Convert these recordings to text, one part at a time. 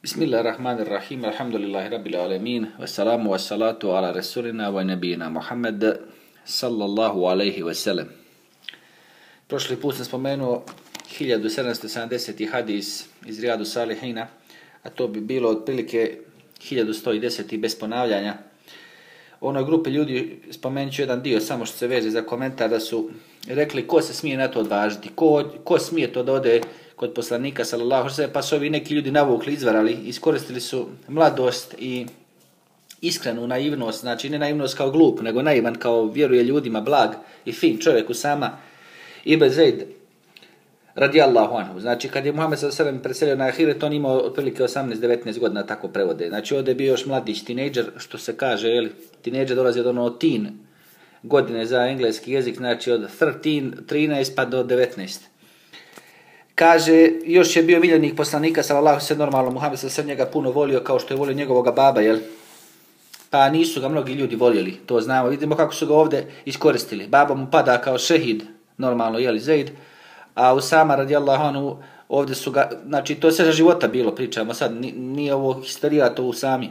Bismillahirrahmanirrahim, alhamdulillahi rabbil alemin, wassalamu wassalatu ala rasulina wa nabijina Muhammed, sallallahu alaihi wasallam. Prošli put sam spomenuo 1770. hadis iz Rijadu Salihina, a to bi bilo otprilike 1110. bez ponavljanja. U onoj grupi ljudi spomenut ću jedan dio, samo što se veže za komentar, da su rekli ko se smije na to odvažiti, ko, ko smije to da ode kod poslanika sallallahu alejhi ve pa su ovi neki ljudi navukli, izvarali, iskoristili su mladost i iskrenu naivnost, znači ne naivnost kao glup, nego naivan kao vjeruje ljudima, blag i fin čovjek u sama Ibn Zaid radijallahu anhu. Znači kad je Muhammed sallallahu alejhi preselio na Ahiret, on imao otprilike 18-19 godina tako prevode. Znači ovdje je bio još mladić, tinejdžer, što se kaže, je li? Tinejdžer dolazi od ono teen godine za engleski jezik, znači od 13, 13 pa do 19 kaže, još je bio miljenik poslanika, sallallahu se normalno, Muhammed se njega puno volio kao što je volio njegovog baba, jel? Pa nisu ga mnogi ljudi voljeli, to znamo. Vidimo kako su ga ovdje iskoristili. Baba mu pada kao šehid, normalno, jel, Zaid, a Usama radijallahu anhu, ovdje su ga, znači to je sve za života bilo, pričamo sad, nije ovo historija, to u sami.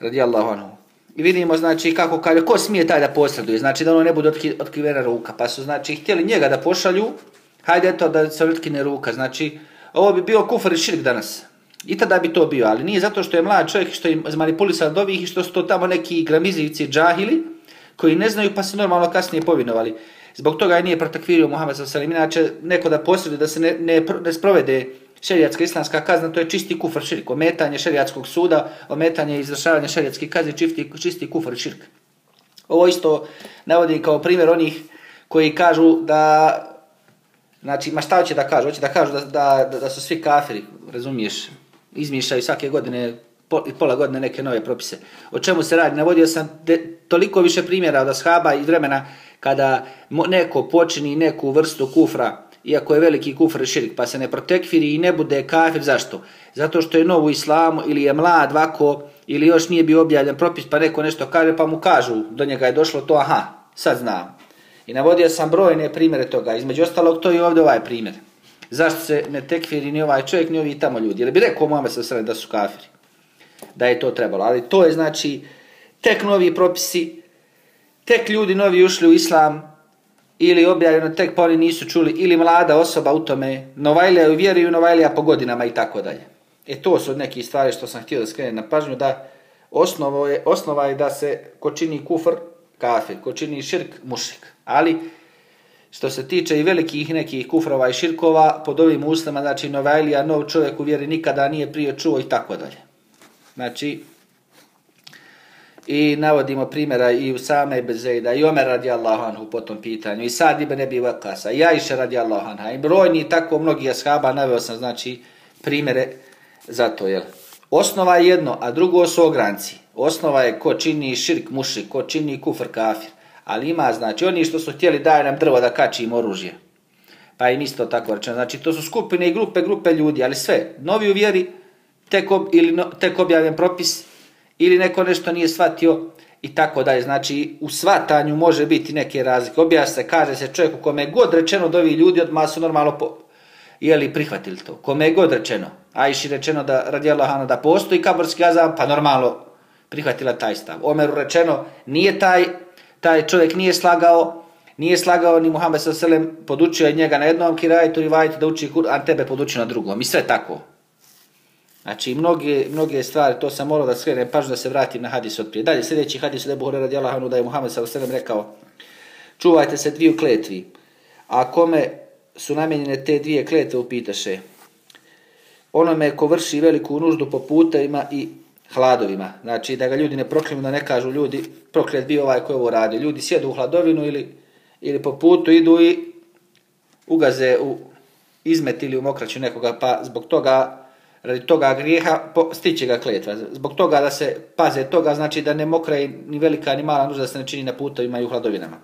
Radijallahu anhu. I vidimo, znači, kako kaže, ko smije taj da posreduje, znači da ono ne bude otkrivena ruka, pa su, znači, htjeli njega da pošalju, hajde eto da se otkine ruka, znači ovo bi bio kufar i širk danas. I tada bi to bio, ali nije zato što je mlad čovjek što je manipulisan od ovih i što su to tamo neki gramizivci džahili koji ne znaju pa se normalno kasnije povinovali. Zbog toga je nije protakvirio Muhammed s.a.v. Inače, neko da posreduje da se ne, ne, ne sprovede šerijatska islamska kazna, to je čisti kufar širk. Ometanje šerijatskog suda, ometanje izrašavanja šerijatskih kazni, čisti, čisti kufar širk. Ovo isto navodi kao primjer onih koji kažu da Znači, ma šta hoće da kažu? Hoće da kažu da, da, da, da su svi kafiri, razumiješ? Izmišljaju svake godine, i pola godine neke nove propise. O čemu se radi? Navodio sam de, toliko više primjera od ashaba i vremena kada neko počini neku vrstu kufra, iako je veliki kufr i širik, pa se ne protekfiri i ne bude kafir. Zašto? Zato što je nov u islamu ili je mlad vako ili još nije bio objavljen propis pa neko nešto kaže pa mu kažu do njega je došlo to, aha, sad znam. I navodio sam brojne primjere toga. Između ostalog, to je ovdje ovaj primjer. Zašto se ne tekfiri ni ovaj čovjek, ni ovi tamo ljudi? Jer bi rekao Muhammed sa sredem da su kafiri. Da je to trebalo. Ali to je znači tek novi propisi, tek ljudi novi ušli u islam, ili objavljeno tek pa oni nisu čuli, ili mlada osoba u tome, novajlija u vjeri u novajlija po godinama i tako dalje. E to su neke stvari što sam htio da skrenem na pažnju, da osnovo je, osnova je da se ko čini kufr, kafir, ko čini širk, mušik. Ali, što se tiče i velikih nekih kufrova i širkova, pod ovim uslama, znači Novajlija, nov čovjek u vjeri nikada nije prije čuo i tako dalje. Znači, i navodimo primjera i u same Bezejda, i Omer radijallahu anhu po tom pitanju, i Sad ibn Ebi Vakasa, i Ajše radijallahu anha, i brojni tako mnogi ashaba, naveo sam znači primjere za to, jel? Osnova je jedno, a drugo su ogranci. Osnova je ko čini širk mušik, ko čini kufr kafir. Ali ima, znači, oni što su htjeli daj nam drvo da kačim oružje. Pa im isto tako rečeno. Znači, to su skupine i grupe, grupe ljudi, ali sve. Novi u vjeri, tek, ob, ili no, tek objavljen propis, ili neko nešto nije shvatio, i tako dalje. Znači, u svatanju može biti neke razlike. Objavlja se, kaže se čovjeku kome je god rečeno da ovi ljudi odmah su normalno po, jeli prihvatili to. Kome je god rečeno. A iši rečeno da radi Allahana ono, da postoji kaborski azam, pa normalno prihvatila taj stav. Omeru rečeno, nije taj taj čovjek nije slagao, nije slagao ni Muhammed sa selem, podučio je njega na jednom kirajetu i vajte da uči Kur'an, tebe podučio na drugom. I sve tako. Znači, mnoge, mnoge stvari, to sam morao da skrenem, pažu da se vratim na hadis od prije. Dalje, sljedeći hadis od Ebu Hore radi da je Muhammed sa selem rekao, čuvajte se dviju kletvi, a kome su namenjene te dvije kletve, upitaše, onome ko vrši veliku nuždu po putevima i hladovima. Znači da ga ljudi ne proklinu, da ne kažu ljudi proklet bio ovaj koji ovo radi. Ljudi sjedu u hladovinu ili, ili po putu idu i ugaze u izmet ili u mokraću nekoga, pa zbog toga, radi toga grijeha, po, stiće ga kletva. Zbog toga da se paze toga, znači da ne mokre ni velika ni mala nužda da se ne čini na putovima i u hladovinama.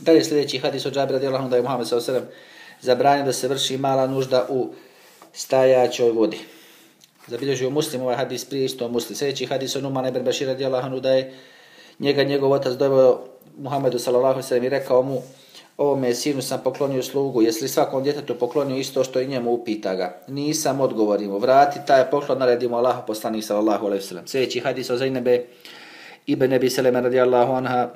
Dalje sljedeći hadis od Džabira radijallahu da je Muhammed s.a.v. zabranio da se vrši mala nužda u stajaćoj vodi zabilježio muslim ovaj hadis prije isto muslim. Sljedeći hadis on Umar ibn radi Allahanu da je njega njegov otac doveo Muhammedu sallallahu alejhi ve sellem i rekao mu ovome sinu sam poklonio slugu, jesi li svakom djetetu poklonio isto što i njemu upita ga? Nisam, odgovorimo, vrati taj poklon, naredimo Allah, poslanih sallallahu alaihi sallam. Sljedeći hadis o Zainebe, Ibn Nebi Seleme radijallahu anha,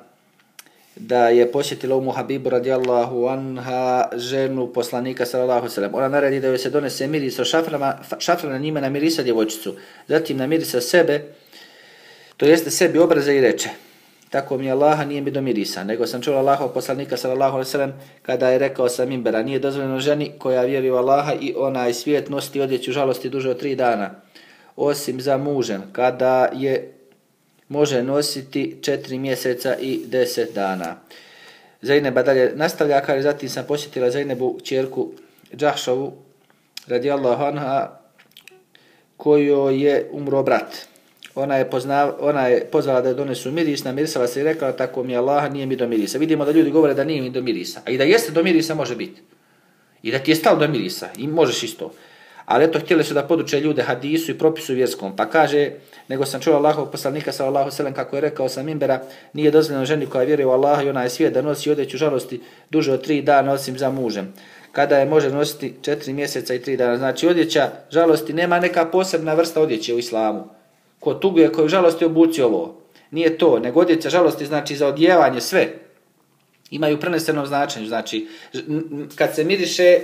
da je posjetila umu Habibu radijallahu anha ženu poslanika sallallahu sallam. Ona naredi da joj se donese miris o šaframa, šafrana njime namirisa djevojčicu, zatim namirisa sebe, to jeste sebi obraze i reče, tako mi je Allaha nije mi do mirisa, nego sam čula Allaha poslanika sallallahu alejhi ve sellem kada je rekao sa imbera, nije dozvoljeno ženi koja vjeruje u Allaha i ona i svijet nositi odjeću žalosti duže od tri dana osim za mužem kada je može nositi 4 mjeseca i deset dana. Zaineba dalje nastavlja, kaže, zatim sam posjetila Zainebu čerku Džahšovu, radijallahu anha, koju je umro brat ona je, poznav, ona je pozvala da je donesu miris, namirisala se i rekla tako mi Allah nije mi do mirisa. Vidimo da ljudi govore da nije mi do mirisa. A i da jeste do mirisa može biti. I da ti je stalo do mirisa. I možeš isto. Ali eto, htjeli su da poduče ljude hadisu i propisu vjerskom. Pa kaže, nego sam čuo Allahov poslanika sallallahu Allahu kako je rekao sa Mimbera, nije dozvoljeno ženi koja vjeruje u Allaha i ona je svijet da nosi odjeću žalosti duže od tri dana osim za mužem. Kada je može nositi četiri mjeseca i tri dana. Znači odjeća žalosti nema neka posebna vrsta odjeće u islamu ko tuguje, koji u žalosti obuci ovo. Nije to, nego odjeća žalosti znači za odjevanje sve. Imaju preneseno značenje, znači kad se miriše,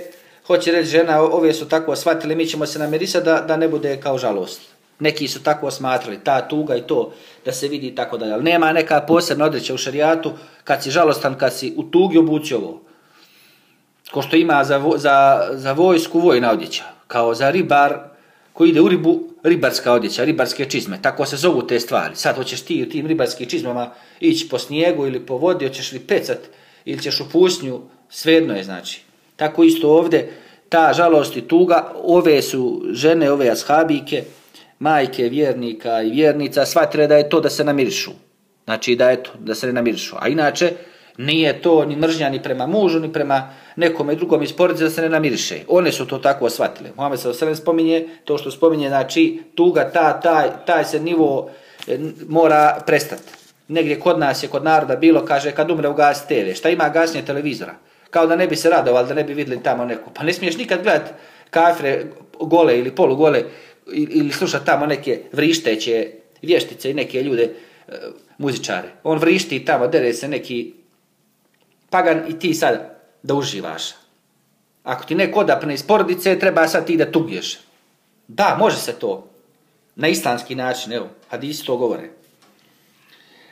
hoće reći žena, ove su tako shvatili, mi ćemo se namirisati da, da ne bude kao žalost. Neki su tako smatrali, ta tuga i to, da se vidi tako dalje. Ali nema neka posebna odjeća u šarijatu, kad si žalostan, kad si u tugi obući ovo. Ko što ima za, za, za vojsku vojna odjeća. Kao za ribar, koji ide u ribu, ribarska odjeća, ribarske čizme, tako se zovu te stvari. Sad hoćeš ti u tim ribarskim čizmama ići po snijegu ili po vodi, hoćeš li pecat ili ćeš u pusnju, svejedno je znači. Tako isto ovde, ta žalost i tuga, ove su žene, ove ashabike, majke vjernika i vjernica, shvatile da je to da se namirišu. Znači da je to, da se ne namirišu. A inače, nije to ni mržnja ni prema mužu, ni prema nekome drugom iz porodice da se ne namiriše. One su to tako osvatile. Muhammed se osvrame spominje, to što spominje, znači tuga, ta, taj, taj se nivo e, mora prestati. Negdje kod nas je, kod naroda bilo, kaže, kad umre ugas TV, šta ima gasnje televizora? Kao da ne bi se radovali, da ne bi videli tamo neko. Pa ne smiješ nikad gledat kafre gole ili polugole ili slušat tamo neke vrišteće vještice i neke ljude, e, muzičare. On vrišti tamo, dere se neki pagan i ti sad da uživaš. Ako ti neko odapne iz porodice, treba sad ti da tugiješ. Da, može se to. Na islamski način, evo, hadisi to govore.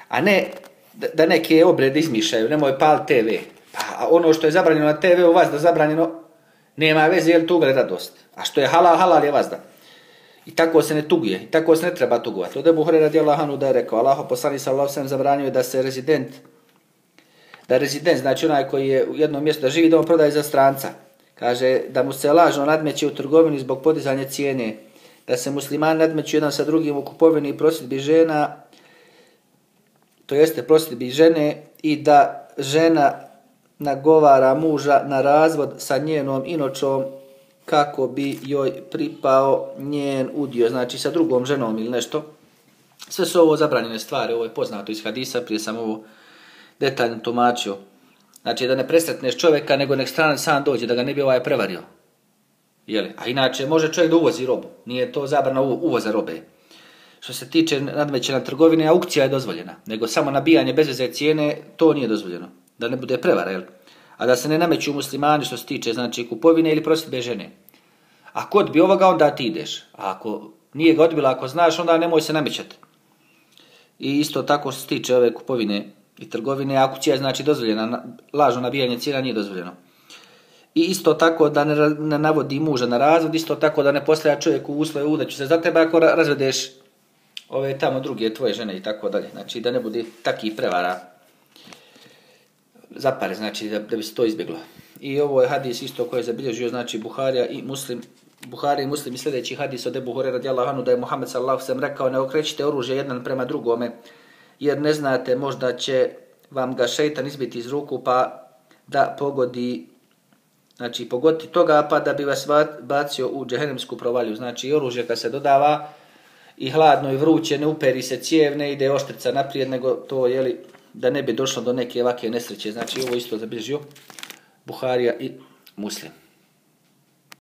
A ne da, da neke obrede izmišljaju, nemoj pal TV a ono što je zabranjeno na TV u vas da zabranjeno, nema veze, jer tu gleda dosta. A što je halal, halal je vazda. I tako se ne tuguje, i tako se ne treba tugovati. Ode Buhre radi Allahanu da je rekao, Allah poslani sa Allahom zabranio da se rezident da rezident, znači onaj koji je u jednom mjestu da živi, da on prodaje za stranca. Kaže da mu se lažno nadmeće u trgovini zbog podizanja cijene, da se muslimani nadmeću jedan sa drugim u kupovini i prosjedbi žena, to jeste prosjedbi žene, i da žena nagovara muža na razvod sa njenom inočom kako bi joj pripao njen udio, znači sa drugom ženom ili nešto. Sve su ovo zabranjene stvari, ovo je poznato iz hadisa, prije sam ovo detaljno tumačio. Znači da ne presretneš čovjeka, nego nek stranac sam dođe, da ga ne bi ovaj prevario. Jeli? A inače, može čovjek da uvozi robu. Nije to zabrana uvoza robe. Što se tiče nadmeće na trgovine, aukcija je dozvoljena. Nego samo nabijanje bez veze cijene, to nije dozvoljeno. Da ne bude prevara, jel? A da se ne nameću muslimani što se tiče, znači kupovine ili prositbe žene. Ako odbi ovoga, onda ti ideš. A ako nije ga odbila, ako znaš, onda nemoj se namećati. I isto tako što se tiče ove kupovine i trgovine, ako će znači dozvoljena, lažno nabijanje cijena nije dozvoljeno. I isto tako da ne, ne navodi muža na razvod, isto tako da ne postavlja čovjek u usloje da će se za tebe ako razvedeš ove tamo druge tvoje žene i tako dalje. Znači da ne bude takih prevara zapare, znači da, da bi se to izbjeglo. I ovo je hadis isto koje je zabilježio, znači Buharija i Muslim, Buhari i Muslim i sljedeći hadis od Ebu Hore radijallahu anhu da je Muhammed sallallahu sam rekao ne okrećite oružje jedan prema drugome jer ne znate, možda će vam ga šeitan izbiti iz ruku pa da pogodi znači pogoditi toga pa da bi vas bacio u džehennemsku provalju. Znači oružje kad se dodava i hladno i vruće, ne uperi se cijev, ne ide oštrica naprijed, nego to je li da ne bi došlo do neke ovakve nesreće. Znači ovo isto zabilježio Buharija i Muslim.